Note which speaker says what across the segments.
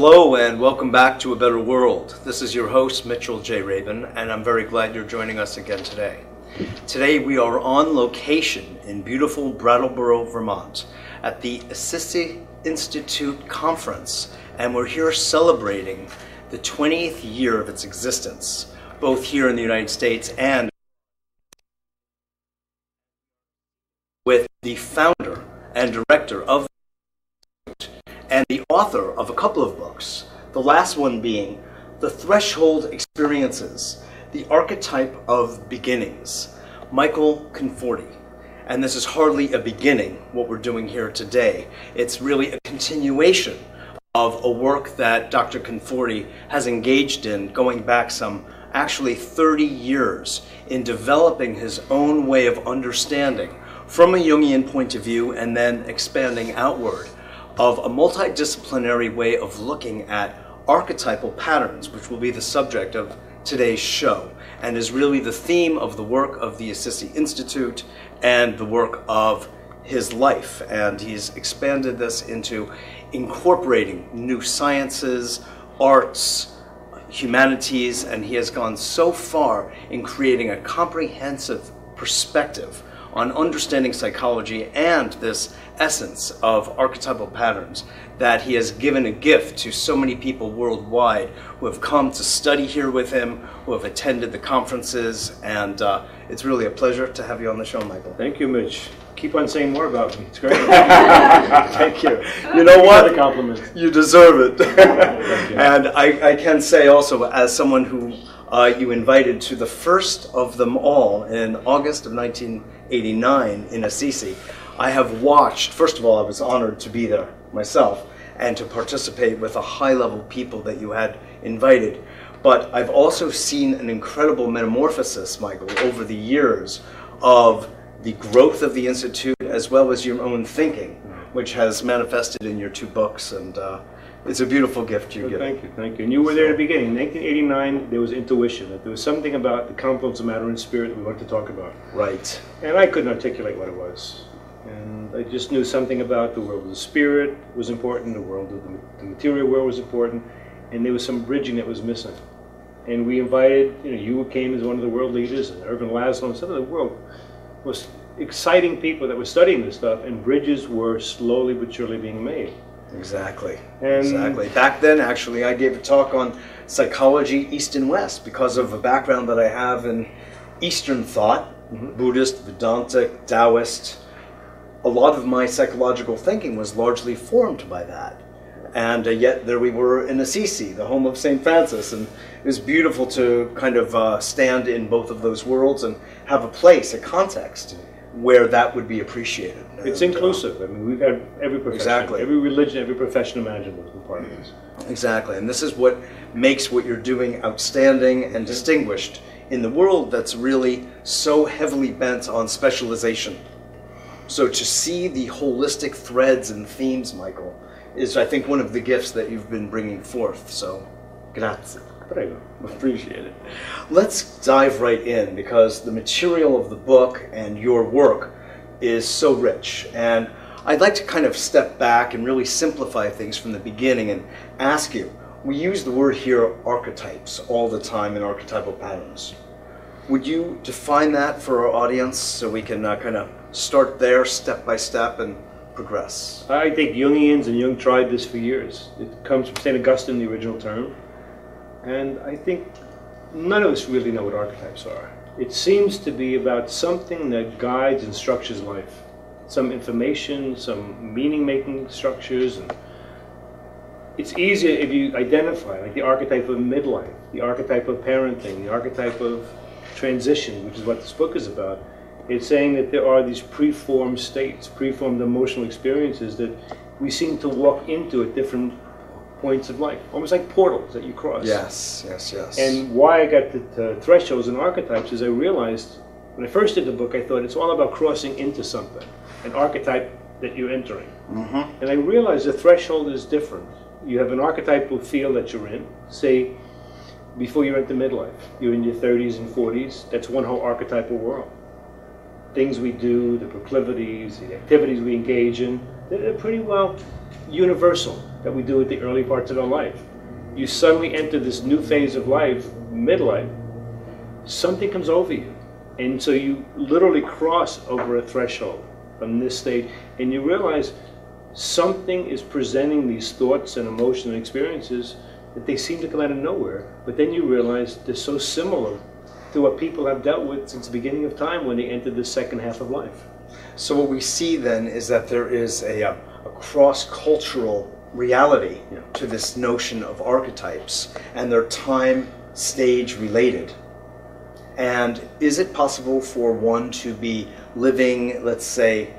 Speaker 1: Hello and welcome back to A Better World. This is your host, Mitchell J. Rabin, and I'm very glad you're joining us again today. Today we are on location in beautiful Brattleboro, Vermont at the Assisi Institute Conference, and we're here celebrating the 20th year of its existence, both here in the United States and with the founder and director of and the author of a couple of books, the last one being The Threshold Experiences, the Archetype of Beginnings, Michael Conforti. And this is hardly a beginning, what we're doing here today. It's really a continuation of a work that Dr. Conforti has engaged in going back some actually 30 years in developing his own way of understanding from a Jungian point of view and then expanding outward of a multidisciplinary way of looking at archetypal patterns, which will be the subject of today's show, and is really the theme of the work of the Assisi Institute and the work of his life. And he's expanded this into incorporating new sciences, arts, humanities, and he has gone so far in creating a comprehensive perspective on understanding psychology and this essence of archetypal patterns that he has given a gift to so many people worldwide who have come to study here with him, who have attended the conferences, and uh, it's really a pleasure to have you on the show, Michael.
Speaker 2: Thank you, Mitch. Keep on saying more about me. It's great. Thank you.
Speaker 1: You know what?
Speaker 2: A compliment.
Speaker 1: You deserve it. and I, I, can say also, as someone who uh, you invited to the first of them all in August of 1989 in Assisi, I have watched, first of all, I was honored to be there myself and to participate with a high level people that you had invited. But I've also seen an incredible metamorphosis, Michael, over the years of the growth of the Institute as well as your own thinking, which has manifested in your two books. And uh, it's a beautiful gift you
Speaker 2: well,
Speaker 1: give.
Speaker 2: Thank you, thank you. And you were there at the beginning. In 1989, there was intuition, that there was something about the confluence of matter and spirit that we wanted to talk about.
Speaker 1: Right.
Speaker 2: And I couldn't articulate what it was. And I just knew something about the world of the spirit was important, the world of the, the material world was important, and there was some bridging that was missing. And we invited, you know, you came as one of the world leaders, and Ervin Laszlo, and some of the world was exciting people that were studying this stuff, and bridges were slowly but surely being made.
Speaker 1: Exactly. And exactly. Back then, actually, I gave a talk on psychology East and West because of a background that I have in Eastern thought, mm -hmm. Buddhist, Vedantic, Taoist, a lot of my psychological thinking was largely formed by that. And uh, yet there we were in Assisi, the home of St. Francis, and it was beautiful to kind of uh, stand in both of those worlds and have a place, a context where that would be appreciated.
Speaker 2: It's and, inclusive. Uh, I mean, we've had every profession, exactly. every religion, every profession imaginable as part of this.
Speaker 1: Exactly, and this is what makes what you're doing outstanding and distinguished in the world that's really so heavily bent on specialization. So to see the holistic threads and themes, Michael, is I think one of the gifts that you've been bringing forth. So, grazie.
Speaker 2: Prego.
Speaker 1: Appreciate it. Let's dive right in because the material of the book and your work is so rich. And I'd like to kind of step back and really simplify things from the beginning and ask you, we use the word here archetypes all the time in archetypal patterns. Would you define that for our audience so we can uh, kind of start there step by step and progress?
Speaker 2: I think Jungians and Jung tried this for years. It comes from St. Augustine, the original term. And I think none of us really know what archetypes are. It seems to be about something that guides and structures life. Some information, some meaning-making structures, and it's easier if you identify, like the archetype of midlife, the archetype of parenting, the archetype of transition, which is what this book is about, it's saying that there are these preformed states, preformed emotional experiences that we seem to walk into at different points of life, almost like portals that you cross.
Speaker 1: Yes, yes, yes.
Speaker 2: And why I got the thresholds and archetypes is I realized when I first did the book, I thought it's all about crossing into something, an archetype that you're entering. Mm -hmm. And I realized the threshold is different. You have an archetypal field that you're in, say before you're enter midlife. You're in your 30s and 40s. That's one whole archetypal world. things we do, the proclivities, the activities we engage in, they're pretty well universal that we do at the early parts of our life. You suddenly enter this new phase of life, midlife, something comes over you. And so you literally cross over a threshold from this state, and you realize something is presenting these thoughts and emotions and experiences that they seem to come out of nowhere. But then you realize they're so similar to what people have dealt with since the beginning of time when they entered the second half of life.
Speaker 1: So what we see then is that there is a, um, a cross-cultural reality
Speaker 2: Yeah.
Speaker 1: to this notion of archetypes, and they're time stage related. And is it possible for one to be living, let's say,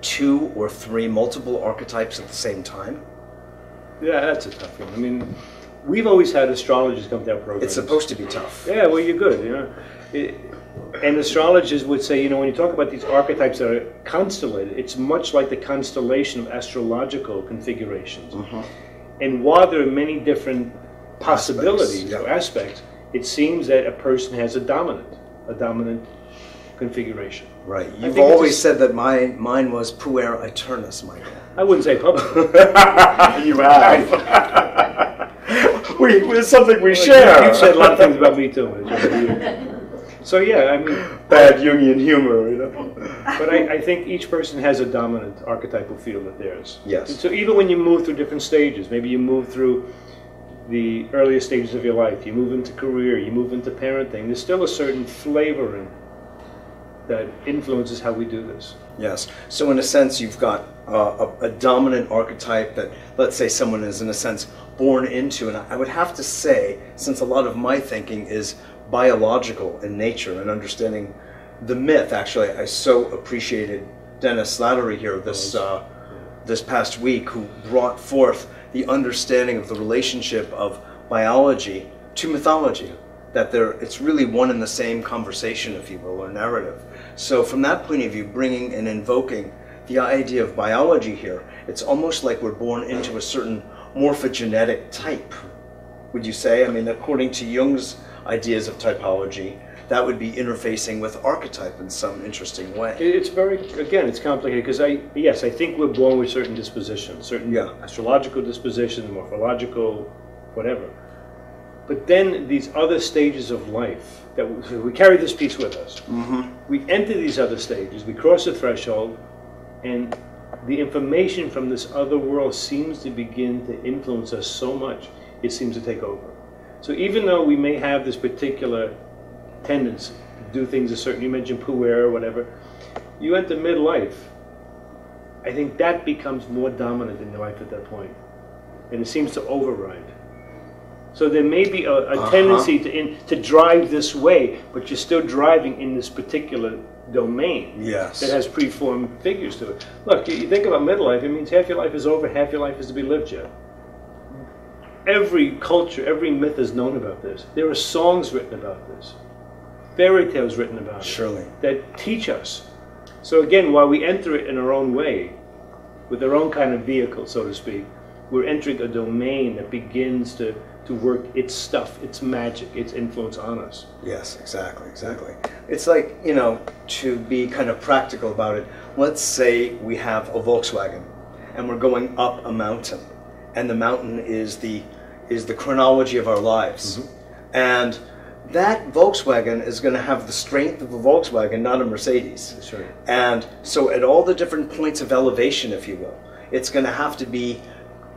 Speaker 1: two or three multiple archetypes at the same time?
Speaker 2: Yeah, that's a tough one. I mean, we've always had astrologers come to our program.
Speaker 1: It's supposed to be tough.
Speaker 2: Yeah, well, you're good. You know, It- and astrologers would say, you know, when you talk about these archetypes that are constellated, it's much like the constellation of astrological configurations. Mm-hmm. And while there are many different possibilities
Speaker 1: Aspects,
Speaker 2: or aspects, it seems that a person has a dominant, a dominant configuration.
Speaker 1: Right. You've always said that my mine was puer aeternus, Michael.
Speaker 2: I wouldn't say public.
Speaker 1: you have. we, it's something we share.
Speaker 2: You've said a lot of things about me too. So yeah, I mean,
Speaker 1: Bad Jungian humor, you know.
Speaker 2: But I, I think each person has a dominant archetypal field of theirs.
Speaker 1: Yes.
Speaker 2: So even when you move through different stages, maybe you move through the earliest stages of your life, you move into career, you move into parenting, there's still a certain flavoring that influences how we do this.
Speaker 1: Yes. So in a sense, you've got uh, a, a dominant archetype that, let's say, someone is in a sense born into, and I would have to say, since a lot of my thinking is biological in nature and understanding the myth. Actually, I so appreciated Dennis Slattery here this uh, this past week, who brought forth the understanding of the relationship of biology to mythology. That there, it's really one and the same conversation, if you will, or narrative. So, from that point of view, bringing and invoking the idea of biology here, it's almost like we're born into a certain morphogenetic type. Would you say? I mean, according to Jung's ideas of typology, that would be interfacing with archetype in some interesting way.
Speaker 2: It's very, again, it's complicated because I, yes, I think we're born with certain dispositions, certain
Speaker 1: Yeah.
Speaker 2: astrological dispositions, morphological, whatever. But then these other stages of life that we, we carry this piece with us. Mm-hmm. We enter these other stages, we cross the threshold, and the information from this other world seems to begin to influence us so much, it seems to take over. So even though we may have this particular tendency to do things a certain, you mentioned puer or whatever, you enter midlife, I think that becomes more dominant in your life at that point, and it seems to override. So there may be a, a
Speaker 1: Uh-huh.
Speaker 2: tendency to in, to drive this way, but you're still driving in this particular domain
Speaker 1: Yes.
Speaker 2: that has preformed figures to it. Look, you you think about midlife, it means half your life is over, half your life is to be lived yet. Every culture, every myth is known about this. There are songs written about this, fairy tales written about it
Speaker 1: Surely.
Speaker 2: that teach us. So again, while we enter it in our own way, with our own kind of vehicle, so to speak, we're entering a domain that begins to, to work its stuff, its magic, its influence on us.
Speaker 1: Yes, exactly, exactly. It's like, you know, to be kind of practical about it, let's say we have a Volkswagen and we're going up a mountain and the mountain is the is the chronology of our lives. Mm-hmm. And that Volkswagen is going to have the strength of a Volkswagen, not a Mercedes.
Speaker 2: Right.
Speaker 1: And so at all the different points of elevation, if you will, it's going to have to be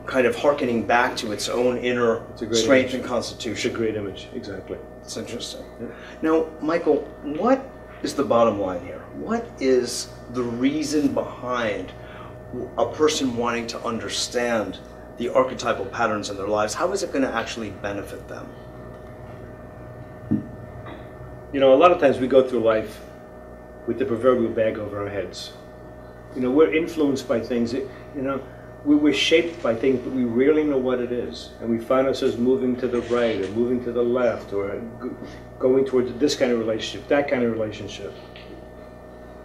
Speaker 1: kind of harkening back to its own inner
Speaker 2: It's
Speaker 1: strength
Speaker 2: image.
Speaker 1: and
Speaker 2: It's a
Speaker 1: constitution.
Speaker 2: great image, exactly.
Speaker 1: It's interesting. Now, Michael, what is the bottom line here? What is the reason behind a person wanting to understand the archetypal patterns in their lives? How is it going to actually benefit them?
Speaker 2: You know, a lot of times we go through life with the proverbial bag over our heads. You know, we're influenced by things. You know, we- we're shaped by things, but we rarely know what it is. And we find ourselves moving to the right or moving to the left or going towards this kind of relationship, that kind of relationship.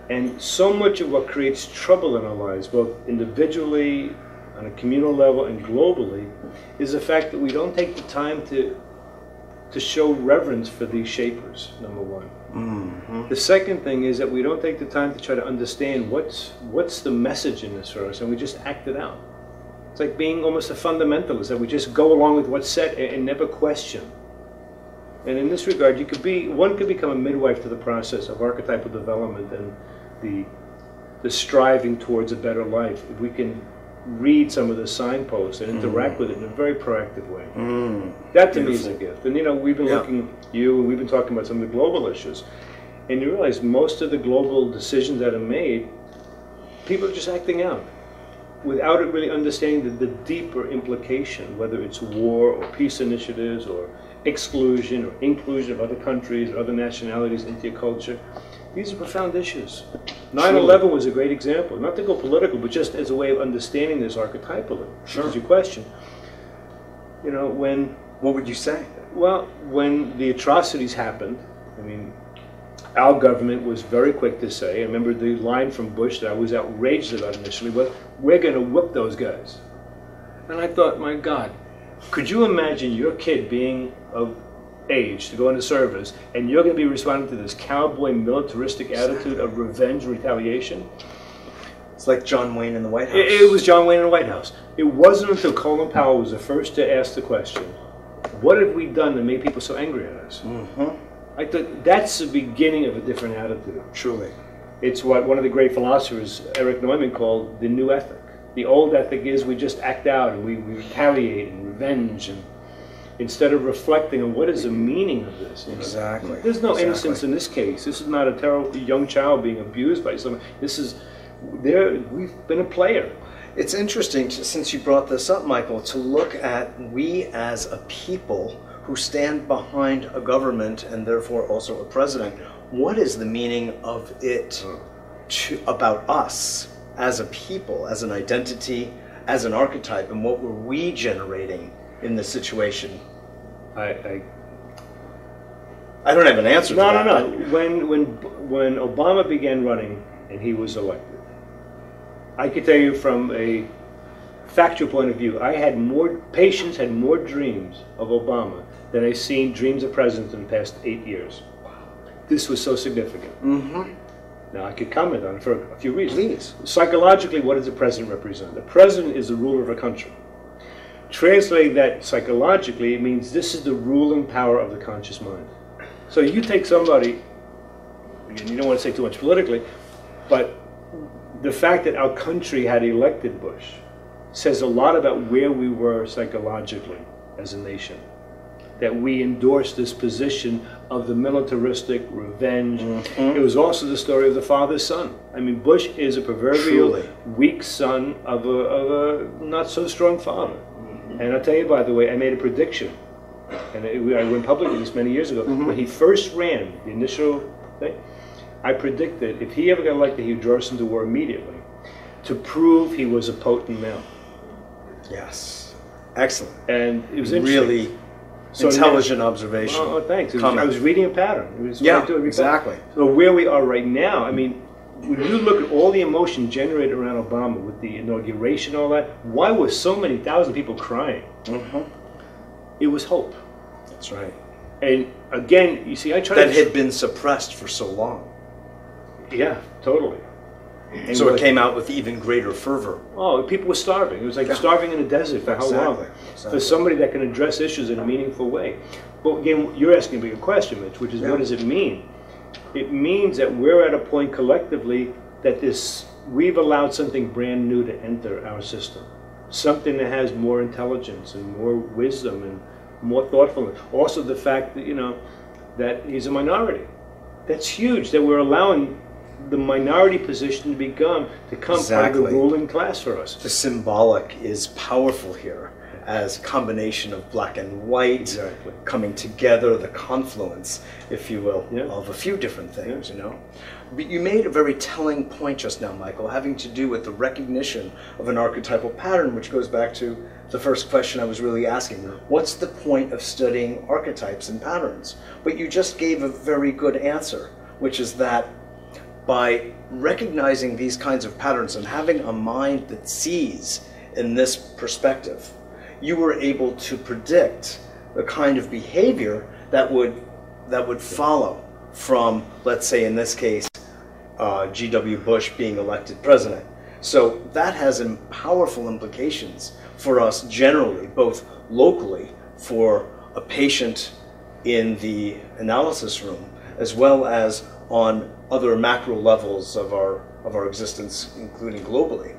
Speaker 2: And so much of what creates trouble in our lives, both individually, on a communal level, and globally, is the fact that we don't take the time to to show reverence for these shapers, number one.
Speaker 1: Mm-hmm.
Speaker 2: The second thing is that we don't take the time to try to understand what's what's the message in this for us, and we just act it out. It's like being almost a fundamentalist that we just go along with what's said and, and never question. And in this regard, you could be one could become a midwife to the process of archetypal development and the the striving towards a better life. If we can read some of the signposts and interact with it in a very proactive way.
Speaker 1: Mm.
Speaker 2: That to me is a gift. And you know, we've been
Speaker 1: Yeah.
Speaker 2: looking, you and we've been talking about some of the global issues. And you realize most of the global decisions that are made, people are just acting out without it really understanding the, the deeper implication, whether it's war or peace initiatives or exclusion or inclusion of other countries or other nationalities into your culture. These are profound issues. 9 11 was a great example, not to go political, but just as a way of understanding this archetypally.
Speaker 1: Sure.
Speaker 2: Is your question. You know, when
Speaker 1: What would you say?
Speaker 2: well, when the atrocities happened, I mean, our government was very quick to say, I remember the line from Bush that I was outraged about initially was, we're going to whip those guys. And I thought, my God, could you imagine your kid being of age to go into service and you're going to be responding to this cowboy militaristic attitude of revenge, retaliation?
Speaker 1: It's like John Wayne in the White House.
Speaker 2: It, it was John Wayne in the White House. It wasn't until Colin Powell was the first to ask the question, what have we done that made people so angry at us?
Speaker 1: Mhm.
Speaker 2: I thought that's the beginning of a different attitude.
Speaker 1: Truly.
Speaker 2: It's what one of the great philosophers, Erich Neumann, called the new ethic. The old ethic is we just act out and we, we retaliate and revenge, and instead of reflecting on what is the meaning of this. you know?
Speaker 1: Exactly.
Speaker 2: There's no
Speaker 1: Exactly.
Speaker 2: innocence in this case. This is not a terrible young child being abused by someone. This is there. We've been a player.
Speaker 1: It's interesting, to, since you brought this up, Michael, to look at we as a people who stand behind a government and therefore also a president. What is the meaning of it to, about us as a people, as an identity, as an archetype, and what were we generating in this situation?
Speaker 2: I, I
Speaker 1: I don't have an answer
Speaker 2: No,
Speaker 1: to
Speaker 2: no,
Speaker 1: that.
Speaker 2: no. When when when Obama began running and he was elected, I could tell you from a factual point of view, I had more patients had more dreams of Obama than I've seen dreams of presidents in the past eight years. This was so significant.
Speaker 1: Mm-hmm.
Speaker 2: Now I could comment on it for a few reasons.
Speaker 1: Please.
Speaker 2: Psychologically, what does the president represent? The president is the ruler of a country. Translating that psychologically, it means this is the ruling power of the conscious mind. So you take somebody, again, you don't want to say too much politically, but the fact that our country had elected Bush says a lot about where we were psychologically as a nation. That we endorsed this position of the militaristic revenge. Mm-hmm. It was also the story of the father's son. I mean, Bush is a proverbial
Speaker 1: Truly.
Speaker 2: weak son of a, of a not so strong father. And I'll tell you, by the way, I made a prediction, and it, I went public with this many years ago. Mm-hmm. When he first ran, the initial thing, I predicted if he ever got elected, he would draw us into war immediately to prove he was a potent male.
Speaker 1: Yes. Excellent.
Speaker 2: And it was.
Speaker 1: Really
Speaker 2: So
Speaker 1: intelligent observation.
Speaker 2: Oh, thanks. Was- I was reading a pattern. It was
Speaker 1: Yeah,
Speaker 2: I do every
Speaker 1: exactly.
Speaker 2: So where we are right now, I mean, when you look at all the emotion generated around Obama with the inauguration, all that, why were so many thousand people crying?
Speaker 1: Mhm.
Speaker 2: It was hope.
Speaker 1: That's right.
Speaker 2: And again, you see, I try
Speaker 1: That
Speaker 2: to
Speaker 1: had been suppressed for so long.
Speaker 2: yeah, totally. And
Speaker 1: So it
Speaker 2: what-
Speaker 1: came out with even greater fervor.
Speaker 2: Oh, people were starving. It was like
Speaker 1: Yeah.
Speaker 2: starving in a desert for how long?
Speaker 1: Exactly, exactly.
Speaker 2: For somebody that can address issues in a meaningful way. But again, you're asking a bigger question, Mitch, which is
Speaker 1: Yeah.
Speaker 2: what does it mean? It means that we're at a point collectively that this we've allowed something brand new to enter our system. Something that has more intelligence and more wisdom and more thoughtfulness. Also the fact that, you know, that he's a minority. That's huge that we're allowing the minority position to become to come part of the ruling class for us.
Speaker 1: The symbolic is powerful here as combination of black and white
Speaker 2: Exactly.
Speaker 1: coming together, the confluence, if you will,
Speaker 2: Yeah.
Speaker 1: of a few different things, you know. But you made a very telling point just now, Michael, having to do with the recognition of an archetypal pattern, which goes back to the first question I was really asking. What's the point of studying archetypes and patterns? But you just gave a very good answer, which is that by recognizing these kinds of patterns and having a mind that sees in this perspective, you were able to predict the kind of behavior that would that would follow from, let's say, in this case, uh, G.W. Bush being elected president. So that has powerful implications for us generally, both locally for a patient in the analysis room, as well as on other macro levels of our of our existence, including globally.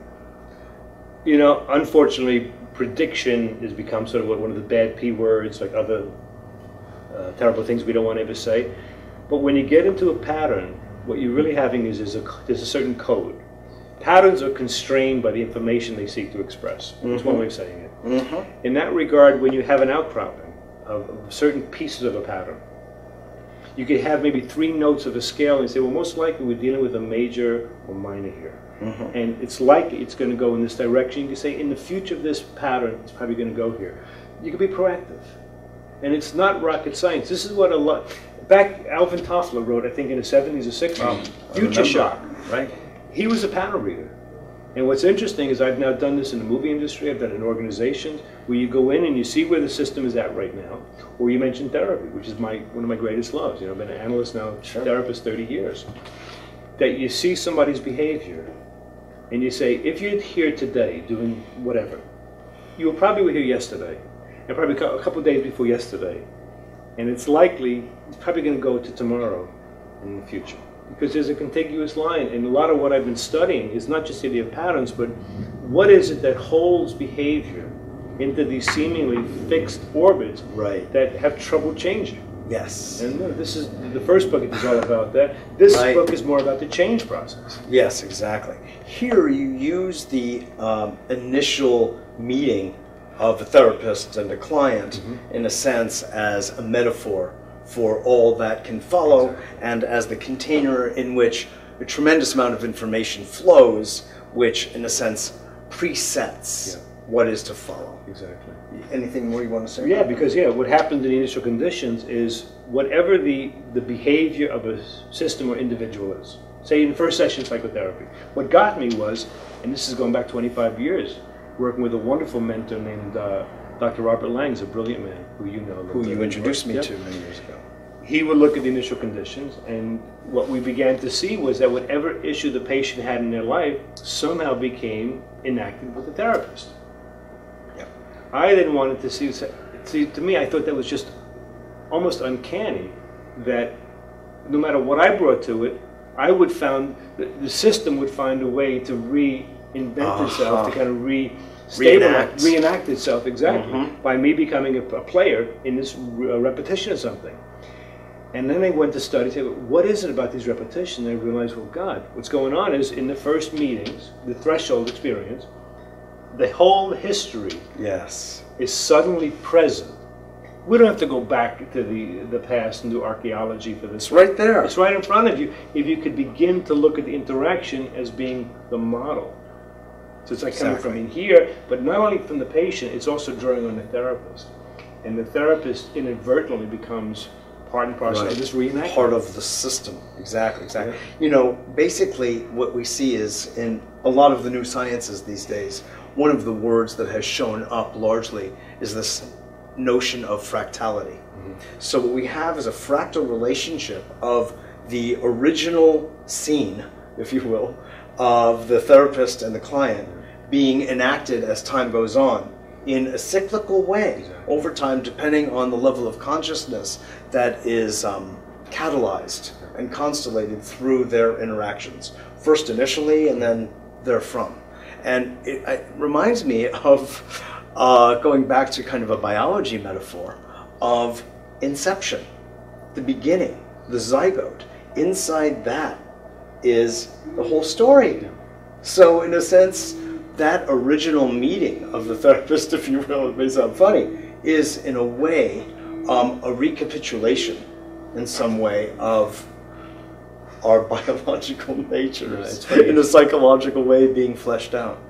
Speaker 2: You know, unfortunately, prediction has become sort of one of the bad P words, like other uh, terrible things we don't want to ever say. But when you get into a pattern, what you're really having is, is a, there's a certain code. Patterns are constrained by the information they seek to express. That's one way of saying it.
Speaker 1: Mm-hmm.
Speaker 2: In that regard, when you have an outcropping of, of certain pieces of a pattern, you could have maybe three notes of a scale and say, well, most likely we're dealing with a major or minor here.
Speaker 1: Mm-hmm.
Speaker 2: And it's likely it's going to go in this direction. You can say, in the future of this pattern, it's probably going to go here. You can be proactive. And it's not rocket science. This is what a lot. Back, Alvin Toffler wrote, I think in the 70s or 60s,
Speaker 1: I
Speaker 2: Future. Shock.
Speaker 1: Right.
Speaker 2: He was a panel reader. And what's interesting is I've now done this in the movie industry, I've done it in organizations, where you go in and you see where the system is at right now. Or you mentioned therapy, which is my one of my greatest loves. You know, I've been an analyst now,
Speaker 1: Sure.
Speaker 2: therapist 30 years. That you see somebody's behavior and you say, if you're here today doing whatever, you were probably were here yesterday, and probably a a couple of days before yesterday, and it's likely it's probably going to go to tomorrow in the future because there's a contiguous line, and a lot of what I've been studying is not just the idea of patterns, but what is it that holds behavior into these seemingly fixed orbits
Speaker 1: Right.
Speaker 2: that have trouble changing.
Speaker 1: Yes.
Speaker 2: And this is the first book is all about that. This
Speaker 1: Right.
Speaker 2: book is more about the change process.
Speaker 1: Yes, exactly. Here you use the um, initial meeting of a therapist and a client, in a sense, as a metaphor for all that can follow, and as the container in which a tremendous amount of information flows, which, in a sense, presets
Speaker 2: Yeah.
Speaker 1: What is to follow.
Speaker 2: Exactly.
Speaker 1: Anything more you want to say?
Speaker 2: Yeah, because yeah, what happens in the initial conditions is whatever the the behavior of a system or individual is. Say in first session psychotherapy, what got me was, and this is going back 25 years, working with a wonderful mentor named uh, Dr. Robert Langs, a brilliant man who you know.
Speaker 1: Who you introduced me
Speaker 2: Yep.
Speaker 1: to many years ago.
Speaker 2: He would look at the initial conditions, and what we began to see was that whatever issue the patient had in their life somehow became enacted with the therapist. I then wanted to see, see, to me, I thought that was just almost uncanny that no matter what I brought to it, I would found the, the system would find a way to reinvent itself, to
Speaker 1: Uh-huh.
Speaker 2: kind of re
Speaker 1: Reenact.
Speaker 2: reenact itself exactly
Speaker 1: Mhm.
Speaker 2: by me becoming a, a player in this re- uh, repetition of something. And then I went to study, say, what is it about these repetitions? And I realized, well, God, what's going on is in the first meetings, the threshold experience, the whole history
Speaker 1: Yes.
Speaker 2: is suddenly present. We don't have to go back to the, the past and do archaeology for this.
Speaker 1: It's right there.
Speaker 2: It's right in front of you. If you could begin to look at the interaction as being the model. So it's like coming from in here, but not only from the patient, it's also drawing on the therapist. And the therapist inadvertently becomes part and parcel
Speaker 1: Right.
Speaker 2: of this reenactment.
Speaker 1: part of the system. Exactly, exactly. You know, basically, what we see is in a lot of the new sciences these days, one of the words that has shown up largely is this notion of fractality. So, what we have is a fractal relationship of the original scene, if you will, of the therapist and the client being enacted as time goes on in a cyclical way
Speaker 2: Exactly.
Speaker 1: over time, depending on the level of consciousness that is um, catalyzed and constellated through their interactions, first initially and then therefrom. And it, it reminds me of uh, going back to kind of a biology metaphor of inception, the beginning, the zygote. Inside that is the whole story. So, in a sense, that original meeting of the therapist, if you will, it may sound funny, is in a way um, a recapitulation in some way of our biological natures
Speaker 2: it's
Speaker 1: in a psychological way being fleshed out.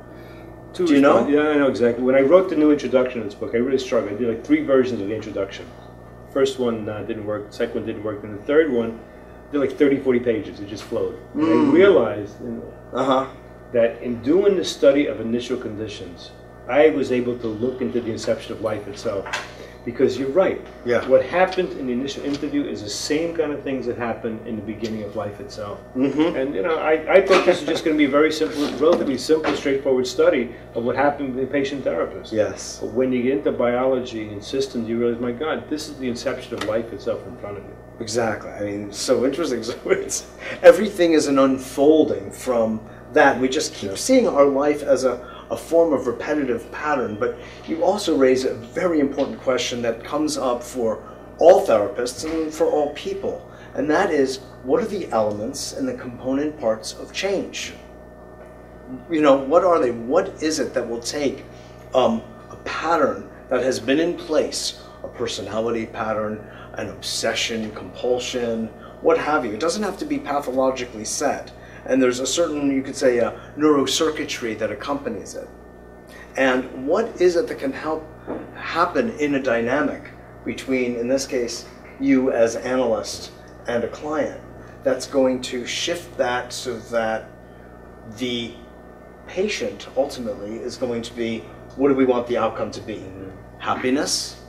Speaker 2: Two
Speaker 1: Do you know?
Speaker 2: Yeah, I know exactly. When I wrote the new introduction to this book, I really struggled. I did like three versions of the introduction. First one uh, didn't work, second one didn't work, and the third one did like 30, 40 pages. It just flowed. And
Speaker 1: Mm.
Speaker 2: I realized you know,
Speaker 1: Uh huh.
Speaker 2: that in doing the study of initial conditions, I was able to look into the inception of life itself. Because you're right.
Speaker 1: Yeah.
Speaker 2: What happened in the initial interview is the same kind of things that happen in the beginning of life itself.
Speaker 1: Mm-hmm.
Speaker 2: And you know, I, I thought this was just going to be a very simple, relatively simple, straightforward study of what happened with the patient therapist.
Speaker 1: Yes.
Speaker 2: But when you get into biology and systems, you realize, my God, this is the inception of life itself in front of you.
Speaker 1: Exactly. I mean, so interesting. So it's everything is an unfolding from that. We just keep
Speaker 2: Yeah.
Speaker 1: seeing our life as a, a form of repetitive pattern. But you also raise a very important question that comes up for all therapists and for all people. And that is what are the elements and the component parts of change? You know, what are they? What is it that will take um, a pattern that has been in place, a personality pattern, an obsession, compulsion, what have you? It doesn't have to be pathologically set. And there's a certain, you could say, a neurocircuitry that accompanies it. And what is it that can help happen in a dynamic between, in this case, you as analyst and a client that's going to shift that so that the patient ultimately is going to be what do we want the outcome to be? Happiness,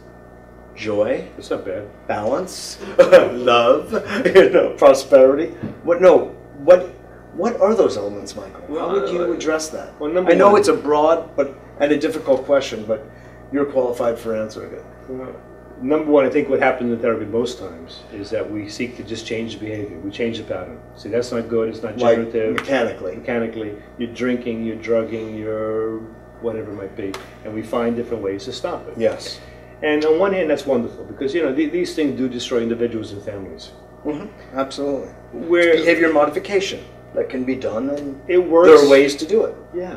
Speaker 1: joy,
Speaker 2: It's not bad.
Speaker 1: balance, love, you know, prosperity. What no, what what are those elements, Michael? How would you
Speaker 2: uh,
Speaker 1: address that?
Speaker 2: well, number
Speaker 1: I know
Speaker 2: one-
Speaker 1: it's a broad but and a difficult question, but you're qualified for answering it.
Speaker 2: Well, Number one, I think what happens in therapy most times is that we seek to just change the behavior. We change the pattern. See, that's not good. It's not generative.
Speaker 1: Like mechanically.
Speaker 2: Mechanically, you're drinking, you're drugging, you're whatever it might be, and we find different ways to stop it.
Speaker 1: Yes.
Speaker 2: And on one hand, that's wonderful because you know th- these things do destroy individuals and families.
Speaker 1: hmm Absolutely.
Speaker 2: Where
Speaker 1: Behavior modification that can be done, and
Speaker 2: it works.
Speaker 1: there are ways to do it.
Speaker 2: Yeah.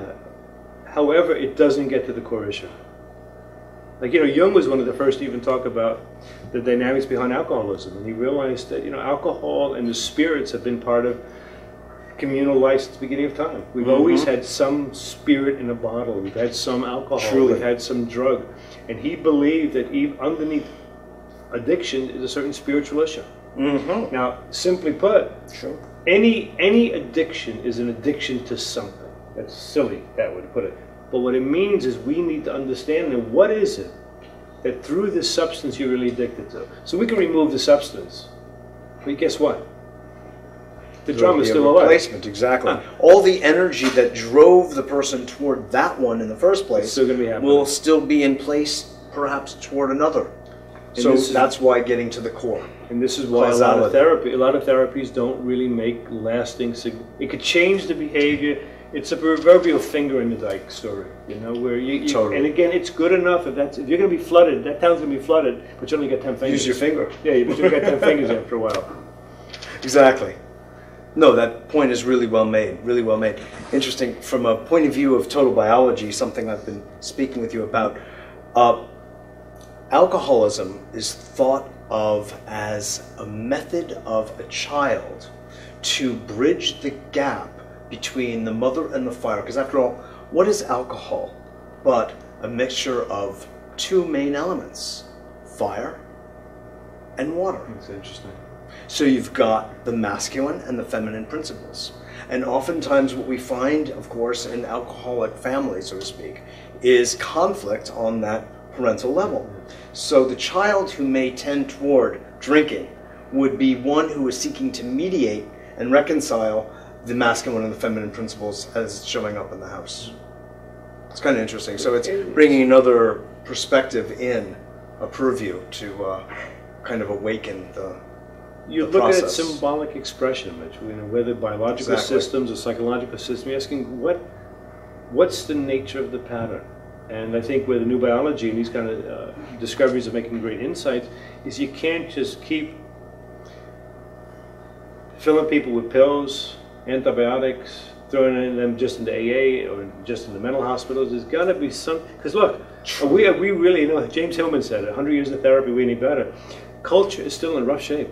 Speaker 2: However, it doesn't get to the core issue. Like, you know, Jung was one of the first to even talk about the dynamics behind alcoholism. And he realized that, you know, alcohol and the spirits have been part of communal life since the beginning of time. We've always had some spirit in a bottle. We've had some alcohol.
Speaker 1: Truly.
Speaker 2: We've had some drug. And he believed that even underneath addiction is a certain spiritual issue.
Speaker 1: Mm-hmm.
Speaker 2: Now, simply put,
Speaker 1: Sure.
Speaker 2: Any any addiction is an addiction to something. That's silly that way to put it. But what it means is we need to understand that what is it that through this substance you're really addicted to. So we can remove the substance. But guess what? The drum is still alive.
Speaker 1: replacement, exactly.
Speaker 2: Huh.
Speaker 1: All the energy that drove the person toward that one in the first place
Speaker 2: still
Speaker 1: will still be in place, perhaps toward another.
Speaker 2: And
Speaker 1: so that's why getting to the core.
Speaker 2: And this is why a lot of therapy, a lot of therapies don't really make lasting. sig- It could change the behavior. It's a proverbial finger in the dike story, you know, where you, you
Speaker 1: Totally.
Speaker 2: and again, it's good enough if that's if you're going to be flooded, that town's going to be flooded, but you only got ten fingers.
Speaker 1: Use your finger.
Speaker 2: Yeah, but you got ten fingers after a while.
Speaker 1: Exactly. No, that point is really well made. Really well made. Interesting. From a point of view of total biology, something I've been speaking with you about. Uh, alcoholism is thought of as a method of a child to bridge the gap between the mother and the fire. Because after all, what is alcohol but a mixture of two main elements fire and water?
Speaker 2: It's interesting.
Speaker 1: So you've got the masculine and the feminine principles. And oftentimes, what we find, of course, in alcoholic families, so to speak, is conflict on that parental level. So the child who may tend toward drinking would be one who is seeking to mediate and reconcile the masculine and the feminine principles as showing up in the house. It's kind of interesting. So it's bringing another perspective in, a purview to uh, kind of awaken the
Speaker 2: You
Speaker 1: the
Speaker 2: look at symbolic expression, Mitch, you know, whether biological
Speaker 1: Exactly.
Speaker 2: systems or psychological systems. You're asking what, what's the nature of the pattern? And I think with the new biology and these kind of uh, discoveries of making great insights is you can't just keep filling people with pills, antibiotics, throwing them just into AA or just in the mental hospitals. There's got to be some. Because look, are we are we really you know James Hillman said, "100 years of therapy, we need better." Culture is still in rough shape.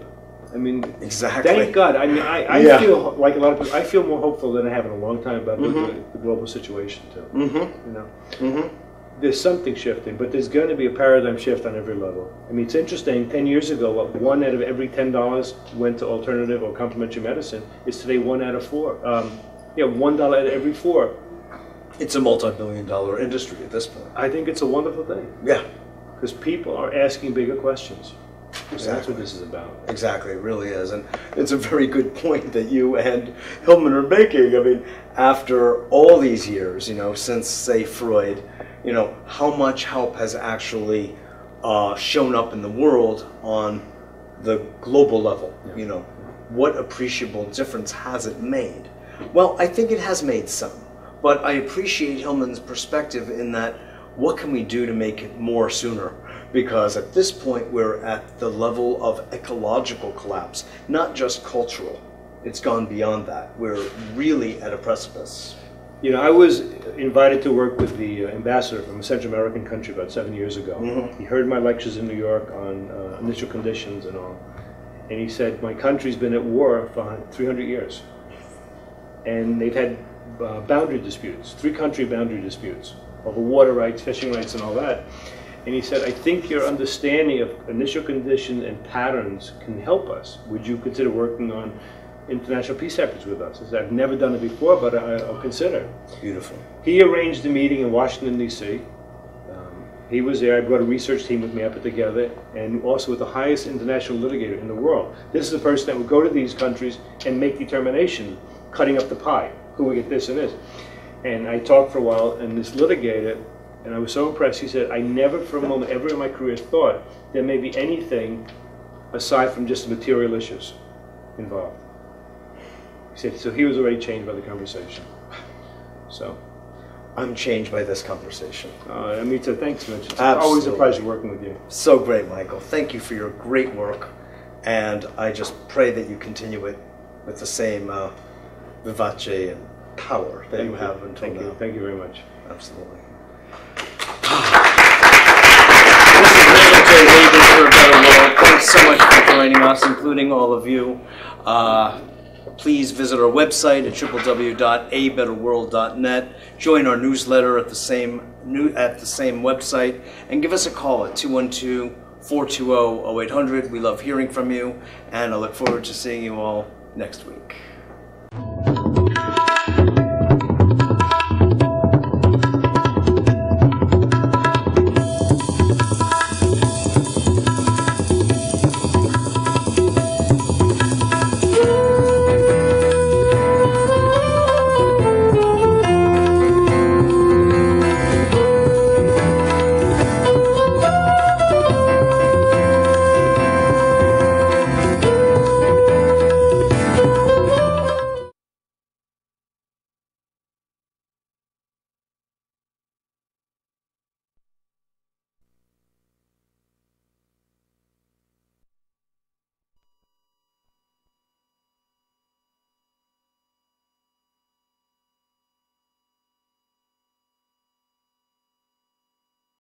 Speaker 2: I mean,
Speaker 1: Exactly.
Speaker 2: Thank God. I mean, I, I
Speaker 1: Yeah.
Speaker 2: feel like a lot of people. I feel more hopeful than I have in a long time about the, the global situation too.
Speaker 1: Mm-hmm.
Speaker 2: You know,
Speaker 1: Mm-hmm.
Speaker 2: There's something shifting, but there's going to be a paradigm shift on every level. I mean, it's interesting. Ten years ago, what, one out of every ten dollars went to alternative or complementary medicine. Is today one out of four. Um, yeah, one dollar out of every four.
Speaker 1: It's a multi-billion dollar industry at this point.
Speaker 2: I think it's a wonderful thing.
Speaker 1: Yeah.
Speaker 2: because people are asking bigger questions. That's what this is about.
Speaker 1: Exactly, it really is. And it's a very good point that you and Hillman are making. I mean, after all these years, you know, since, say, Freud, you know, how much help has actually uh, shown up in the world on the global level? You know, what appreciable difference has it made? Well, I think it has made some. But I appreciate Hillman's perspective in that what can we do to make it more sooner? Because at this point, we're at the level of ecological collapse, not just cultural. It's gone beyond that. We're really at a precipice.
Speaker 2: You know, I was invited to work with the uh, ambassador from a Central American country about seven years ago. He heard my lectures in New York on uh, initial conditions and all. And he said, My country's been at war for 300 years. And they've had uh, boundary disputes, three country boundary disputes over water rights, fishing rights, and all that. And he said, I think your understanding of initial conditions and patterns can help us. Would you consider working on international peace efforts with us? I said, I've never done it before, but I, I'll consider.
Speaker 1: Beautiful.
Speaker 2: He arranged a meeting in Washington, D.C. Um, he was there. I brought a research team with me. I put together, and also with the highest international litigator in the world. This is the person that would go to these countries and make determination, cutting up the pie. Who would get this and this? And I talked for a while, and this litigator, and I was so impressed. He said, "I never, for a moment, ever in my career, thought there may be anything aside from just the material issues involved." He said, "So he was already changed by the conversation." So.
Speaker 1: I'm changed by this conversation.
Speaker 2: Uh, me too. Thanks, Mitch. It's always a
Speaker 1: Absolutely.
Speaker 2: pleasure working with you.
Speaker 1: So great, Michael. Thank you for your great work. And I just pray that you continue it with the same uh, vivace and power that you have until
Speaker 2: Thank
Speaker 1: now.
Speaker 2: you. Thank you very much.
Speaker 1: Absolutely. Thanks so much for joining us, including all of you. Uh, please visit our website at www.abetterworld.net. Join our newsletter at the same new, at the same website, and give us a call at 212-420-0800. We love hearing from you, and I look forward to seeing you all next week.